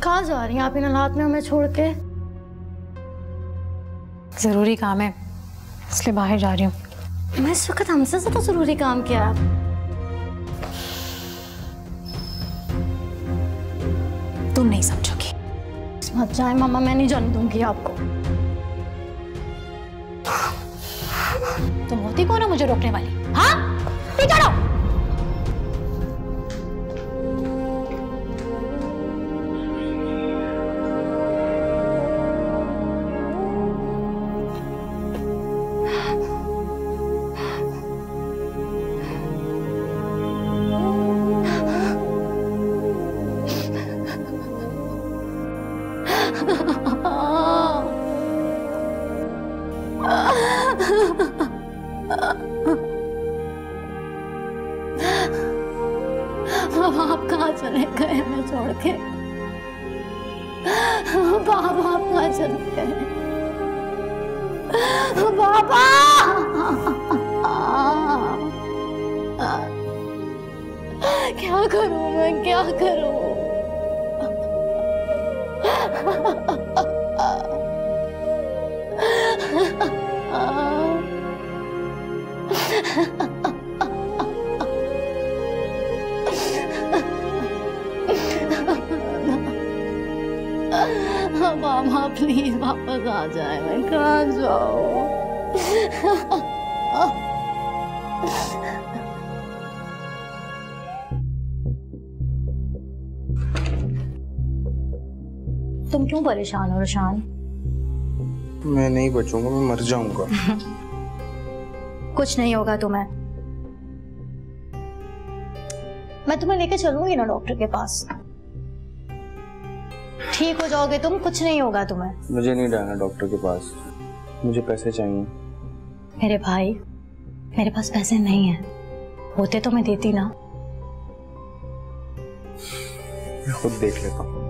कहाँ जा रही हैं? आप इन हालात में हमें छोड़ के। ज़रूरी काम है। इसलिए बाहर जा रही हूँ। मैं इस वक्त हमसे ज़्यादा ज़रूरी काम किया आप तुम नहीं समझोगी। मत जाए मामा मैं नहीं जाने दूँगी आपको। तुम होती कौन हो मुझे रोकने वाली? हाँ? पीछे अब आप कहाँ चले गए हमें छोड़ के। बाबा आप कहाँ चले गए बाबा! क्या करूँ मैं? क्या करूँ? मामा प्लीज़ वापस आ जाए मैं कहाँ जाऊँ? तुम क्यों परेशान हो रोशान? मैं नहीं बचूँगा मैं मर जाऊँगा। कुछ नहीं होगा तुम्हें। मैं तुम्हें लेके चलूँगी ना डॉक्टर के पास। ठीक हो जाओगे तुम कुछ नहीं होगा तुम्हें। मुझे नहीं जाना डॉक्टर के पास। मुझे पैसे चाहिए। मेरे भाई मेरे पास पैसे नहीं है। होते तो मैं देती ना। मैं खुद देख लेता हूँ।